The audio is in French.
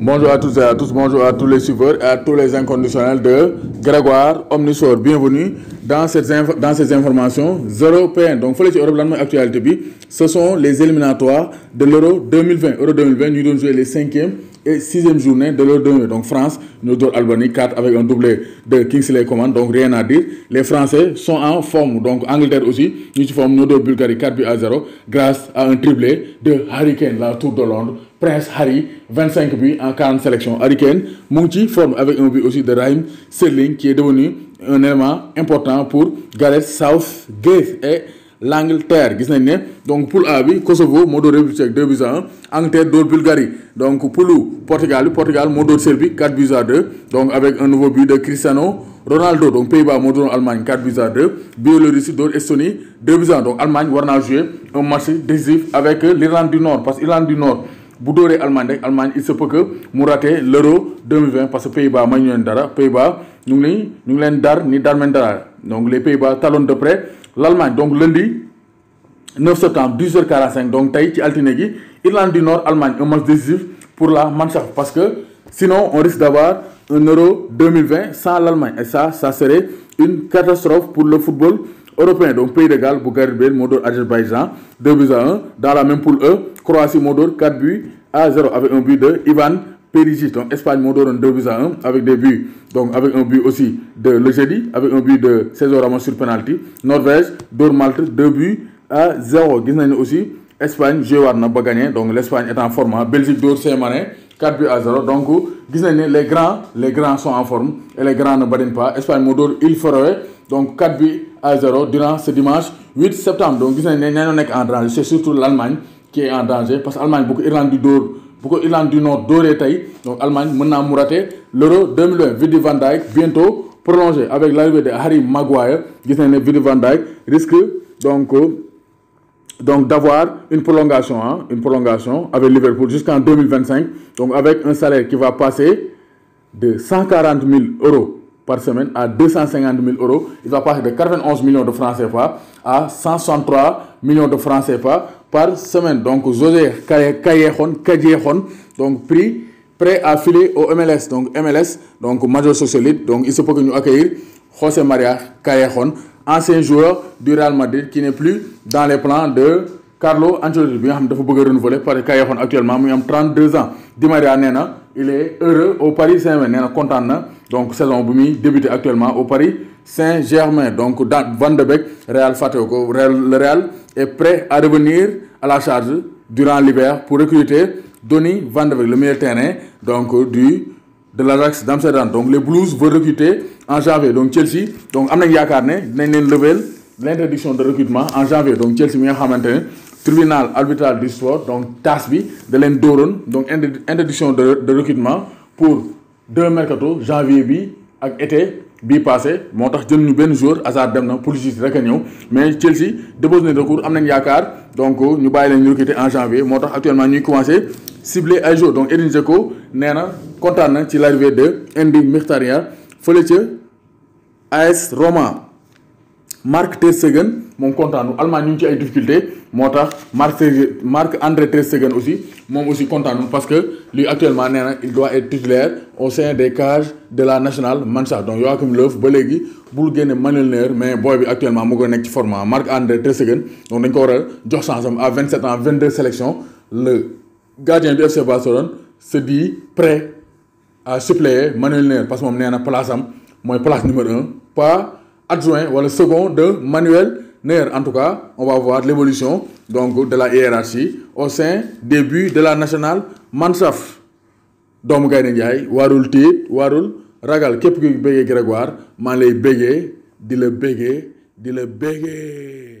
Bonjour à tous et à tous, bonjour à tous les suiveurs et à tous les inconditionnels de Grégoire Omnisor. Bienvenue dans, ces informations européennes. Donc, il faut Europe actualité, ce sont les éliminatoires de l'Euro 2020. Euro 2020, nous devons jouer les cinquièmes et sixième journée de l'Euro 2020. Donc, France, nous Albanie 4 avec un doublé de Kingsley Coman. Donc, rien à dire. Les Français sont en forme. Donc, Angleterre aussi, nous sommes nous de Bulgarie 4 buts à 0 grâce à un triplé de Hurricane, la Tour de Londres. Prince Harry, 25 buts en 40 sélections. Harry Kane, forme avec un but aussi de Raheem Sterling qui est devenu un élément important pour Gareth Southgate et l'Angleterre. Donc pour A Kosovo, Modo République 2 buts à 1. Angleterre, Dor Bulgarie. Donc pour le Portugal, Portugal, Modo Serbie 4 buts à 2. Donc avec un nouveau but de Cristiano Ronaldo. Donc Pays-Bas, Modo Allemagne 4 buts à 2. Biélorussie, Dor Estonie 2 buts à 1. Donc Allemagne, Warna jouer un match décisif avec l'Irlande du Nord. Parce que l'Irlande du Nord, bu dóoree Allemagne Allemagne il se peut que mu raté l'euro 2020 parce que Pays-Bas dara. Pays-Bas ñu ngi ñu ngi leen dar ni men dara. Donc les Pays-Bas de près l'Allemagne. Donc lundi 9 septembre 10h45 donc tey ci altine gi Irlande du Nord Allemagne un match décisif pour la Mannschaft parce que sinon on risque d'avoir un euro 2020 sans l'Allemagne. Et ça ça serait une catastrophe pour le football européen donc Pays de Galles bu Gareth moo 2 buts à 1 dans la même poule E Croatie moo 4 buts à 0 avec un but de Ivan Perisic. Donc Espagne moo 2 buts à 1 avec des buts donc avec un but aussi de Le avec un but de César Ramos sur penalty. Norvège dóor Malte 2 buts à 0 gis nañu aussi Espagne joué na ba gagné. Donc l'Espagne est en forme Belgique dóor Saint-Marin 4 buts à 0 donc gis les grands les grands sont en forme et les grands ne badinent pas. Espagne moo Féroé donc 4 buts à 0 durant ce dimanche 8 septembre. Donc c'est surtout l'Allemagne qui est en danger parce que l'Allemagne beaucoup Irlande du Nord beaucoup Irlande du Nord donc l'Allemagne maintenant naa l'Euro 2020 Vidi van Dijk bientôt prolongé avec l'arrivée de Harry Maguire. Gis van Dijk risque donc donc d'avoir une prolongation hein, une prolongation avec Liverpool jusqu'en 2025 donc avec un salaire qui va passer de 140 000 euros par semaine à 250 000 euros. Il va passer de 91 millions de francs CFA à 163 millions de francs CFA par semaine. Donc, José Kayekhon, donc prix prêt à filer au MLS. Donc, MLS, donc Major Socialite. Donc, il se peut que nous accueillir José Maria Kayekhon, ancien joueur du Real Madrid qui n'est plus dans les plans de Carlo Ancelotti bi nga xam dafa bëgg renouveler parce que actuellement mu am 32 ans Di Maria nee il est heureux au Paris Saint-Germain nee na na donc saison bu muy débuté actuellement au Paris Saint-Germain. Donc dans Van de Beek Real le Real est prêt à revenir à la charge durant l'hiver pour recruter Donny Van de Beek le meilleur terrain donc du de l'Ajax d'Amsterdam. Donc les Blues veulent recruter en janvier. Donc Chelsea donc am nañ ne l'interdiction de recrutement en janvier. Donc Chelsea mi nga xamante tribunal arbitral du sport donc TAS bi leen donc interdiction de recrutement pour deux mercato janvier bi ak été bi passé moo tax jël ñu benn jour hasard dem na justice rek a mais Chelsea dépose nañ recours am nañ yaakaar donc ñu bàyyi leen ñu recruter en janvier moo actuellement ñuy commencé cibler ay jours donc Edin Dzeko nee na kontaan na ci l'arrivée de Henry Mkhitaryan fële ca AS Roma. Marc Ter Stegen moom kontaanu Allemagne ñu ngi ci ay difficultés moo Marc André Ter aussi moom aussi kontaanu parce que lui actuellement il doit être titulaire au sein des cages de la nationale Mannschaft. Donc Joachim Löw ba léegi bul génne Manuel Neuer mais actuellement mu ngi format Marc André Ter Stegen donc dañ ko war a à 27 ans 22 sélections. Le gardien du FC Barcelone se dit prêt à suppléer Manuel Neuer parce que moom nee na place am mooy place numéro un pas adjoint ou le second de Manuel Neuer. En tout cas, on va voir l'évolution donc de la hiérarchie au sein des buts de la nationale Mansaf. Donc, gaynde warul tiit warul ragal képp kuy Grégoire maa lay béggee di la béggee